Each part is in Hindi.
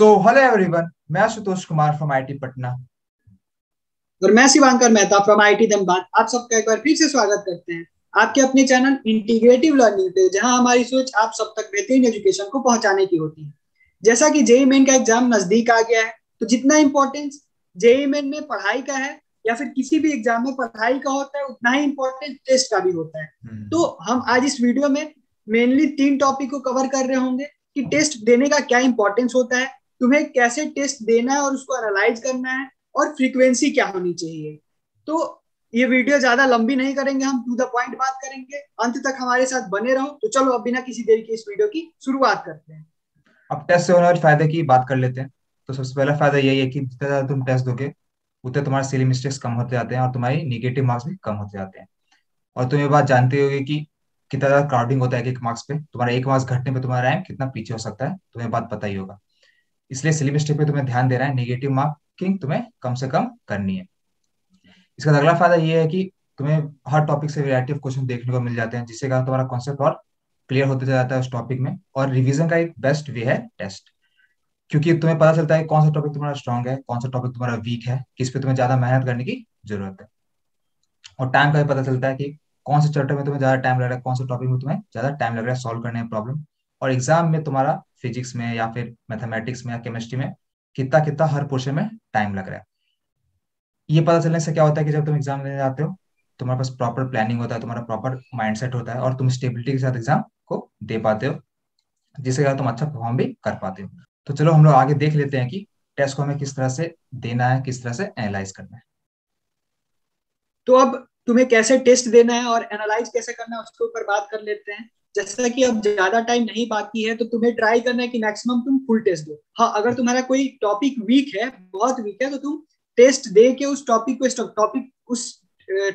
हेलो एवरीवन मैं आशुतोष कुमार फ्रॉम आईटी पटना और मैं शिवांकर मेहता फ्रॉम आईटी धनबाद. आप सबका एक बार फिर से स्वागत करते हैं. आपके अपने चैनल इंटीग्रेटिव लर्निंग पे जहाँ हमारी सोच आप सब तक बेहतरीन एजुकेशन को पहुँचाने की होती है. जैसा कि जेई मेन का एग्ज़ाम नज़दीक आ गया है तो जितना इम्पोर्टेंस जेई मेन में पढ़ाई का है या फिर किसी भी एग्ज़ाम में पढ़ाई का होता है उतना ही इम्पोर्टेंट टेस्ट का भी होता है. हम्म। तो हम आज इस वीडियो में मेनली तीन टॉपिक को कवर कर रहे होंगे कि टेस्ट देने का क्या इंपॉर्टेंस होता है तुम्हें कैसे टेस्ट देना है और उसको एनालाइज करना है और फ्रीक्वेंसी क्या होनी चाहिए। तो ये वीडियो ज़्यादा लंबी नहीं करेंगे, हम टू द पॉइंट बात करेंगे। अंत तक हमारे साथ बने रहो। तो चलो अब बिना किसी देरी के इस वीडियो की शुरुआत करते हैं। अब टेस्ट से होने वाले फ़ायदे की बात कर लेते हैं। तो सबसे पहला फ़ायदा यही है कि जितना ज़्यादा तुम टेस्ट दोगे, उतने तुम्हारे सिली मिस्टेक्स कम होते जाते हैं और तुम्हारी निगेटिव मार्क्स भी कम होते जाते हैं। और तुम ये बात जानते होगे कि कितना ज़्यादा क्राउडिंग होता है एक एक मार्क्स पे। तुम्हारा एक मार्क्स घटने पे तुम्हारा रैंक कितना पीछे हो सकता है, तुम्हें बात पता ही होगा। इसलिए सिली स्टेप पे तुम्हें ध्यान देना है नेगेटिव मार्किंग तुम्हें कम से कम करनी है। इसका अगला फ़ायदा ये है कि तुम्हें हर टॉपिक से वेराइटी ऑफ़ क्वेश्चन देखने को मिल जाते हैं, जिससे कारण तुम्हारा कॉन्सेप्ट और क्लियर होते जाता है उस टॉपिक में, और रिवीजन का एक बेस्ट वे है टेस्ट क्योंकि तुम्हें पता चलता है कौन सा टॉपिक तुम्हारा स्ट्रॉन्ग है, कौन सा टॉपिक तुम्हारा वीक है, किस पे तुम्हें ज़्यादा मेहनत करने की ज़रूरत है। और टाइम का भी पता चलता है कि कौन से चैप्टर में तुम्हें ज़्यादा टाइम लग रहा है, कौन से टॉपिक में तुम्हें ज़्यादा टाइम लग रहा है सॉल्व करने में प्रॉब्लम और एग्ज़ाम में तुम्हारा फिजिक्स में या फिर मैथमेटिक्स में या केमिस्ट्री में कितना कितना हर पोर्शन में टाइम लग रहा है। ये पता चलने से क्या होता है कि जब तुम एग्ज़ाम देने जाते हो, तुम्हारे पास प्रॉपर प्लानिंग होता है, तुम्हारा प्रॉपर माइंडसेट होता है और तुम स्टेबिलिटी के साथ एग्ज़ाम को दे पाते हो जिससे तुम अच्छा परफॉर्म भी कर पाते हो। तो चलो हम लोग आगे देख लेते हैं कि टेस्ट को हमें किस तरह से देना है, किस तरह से एनालाइज करना है। तो अब तुम्हें कैसे टेस्ट देना है और एनालाइज कैसे करना है, उसके ऊपर बात कर लेते हैं। जैसा कि अब ज़्यादा टाइम नहीं बाकी है तो तुम्हें ट्राई करना है कि मैक्सिमम तुम फुल टेस्ट दो। हाँ अगर तुम्हारा कोई टॉपिक वीक है, बहुत वीक है तो तुम टेस्ट दे के उस टॉपिक को टॉपिक उस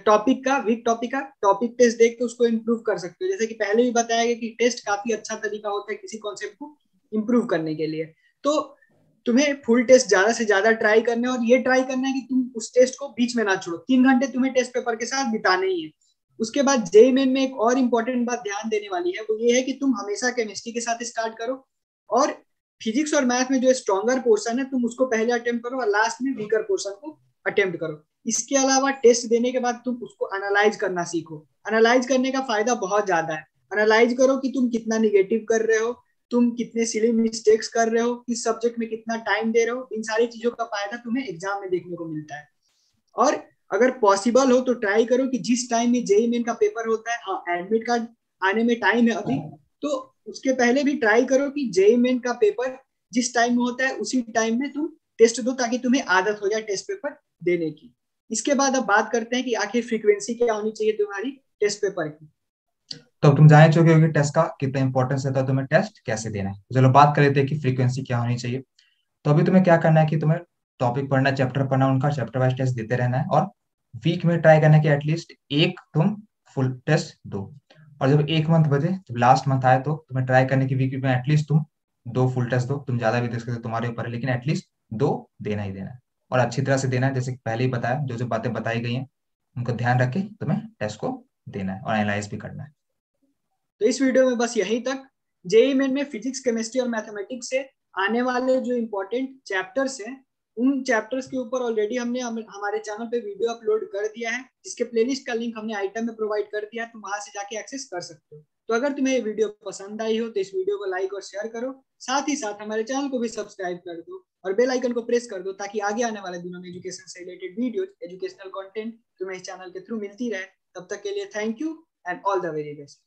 टॉपिक का वीक टॉपिक का टॉपिक टेस्ट देख के उसको इम्प्रूव कर सकते हो। जैसे कि पहले भी बताया गया कि टेस्ट काफ़ी अच्छा तरीका होता है किसी कॉन्सेप्ट को इम्प्रूव करने के लिए। तो तुम्हें फुल टेस्ट ज़्यादा से ज़्यादा ट्राई करना है और ये ट्राई करना है कि तुम उस टेस्ट को बीच में ना छोड़ो। तीन घंटे तुम्हें टेस्ट पेपर के साथ बिताने ही है। उसके बाद जेई मेन में एक और इम्पोर्टेंट बात ध्यान देने वाली है, वो ये है कि तुम हमेशा केमिस्ट्री के साथ स्टार्ट करो और फिजिक्स और मैथ में जो स्ट्रॉन्गर पोर्सन है, तुम उसको पहले अटेम्प्ट करो और लास्ट में वीकर पोर्सन को अटेम्प्ट करो। इसके अलावा टेस्ट देने के बाद तुम उसको एनालाइज करना सीखो। एनालाइज करने का फ़ायदा बहुत ज़्यादा है। एनालाइज करो कि तुम कितना निगेटिव कर रहे हो, तुम कितने सिली मिस्टेक्स कर रहे हो, किस सब्जेक्ट में कितना टाइम दे रहे हो। इन सारी चीज़ों का फ़ायदा तुम्हें एग्ज़ाम में देखने को मिलता है। और अगर पॉसिबल हो तो ट्राई करो कि जिस टाइम में जेई मेन का पेपर होता है हाँ एडमिट कार्ड आने में टाइम है अभी तो उसके पहले भी ट्राई करो कि जेई मेन का पेपर जिस टाइम में होता है, उसी टाइम में तुम टेस्ट दो ताकि तुम्हें आदत हो जाए टेस्ट पेपर देने की। इसके बाद अब बात करते हैं कि आखिर फ्रीक्वेंसी क्या होनी चाहिए तुम्हारी टेस्ट पेपर की। तो तुम जान चुके हो टेस्ट का कितना इंपॉर्टेंस रहता है तो तुम्हें टेस्ट कैसे देना है। चलो बात कर लेते हैं कि फ्रीक्वेंसी क्या होनी चाहिए। तो अभी तुम्हें क्या करना है कि तुम्हें टॉपिक पढ़ना चैप्टर पढ़ना, उनका चैप्टर वाइज टेस्ट देते रहना है और वीक में ट्राई करना कि एटलीस्ट एक तुम फुल टेस्ट दो। और जब एक मंथ बजे, जब लास्ट मंथ आए तो तुम्हें ट्राई करने की वीक में एटलीस्ट तुम दो फुल टेस्ट दो। तुम ज़्यादा भी दे सकते तुम्हारे ऊपर है लेकिन एटलीस्ट दो देना ही देना है। और अच्छी तरह से देना है, जैसे पहले ही बताया, जो जो बातें बताई गई हैं, उनको ध्यान रख के तुम्हें टेस्ट को देना है और एनालाइज भी करना है। तो इस वीडियो में बस यही तक। जेई मेन में फिजिक्स केमिस्ट्री और मैथमेटिक्स से आने वाले जो इम्पोर्टेंट चैप्टर्स हैं उन चैप्टर्स के ऊपर ऑलरेडी हमने हमारे चैनल पे वीडियो अपलोड कर दिया है, जिसके प्लेलिस्ट का लिंक हमने आइटम में प्रोवाइड कर दिया है, तुम वहाँ से जाके एक्सेस कर सकते हो। तो अगर तुम्हें ये वीडियो पसंद आई हो तो इस वीडियो को लाइक और शेयर करो, साथ ही साथ हमारे चैनल को भी सब्सक्राइब कर दो और बेल आइकन को प्रेस कर दो, ताकि आगे आने वाले दिनों में एजुकेशन से रिलेटेड वीडियो एजुकेशनल कंटेंट तुम्हें इस चैनल के थ्रू मिलती रहे। तब तक के लिए thank you and all the very best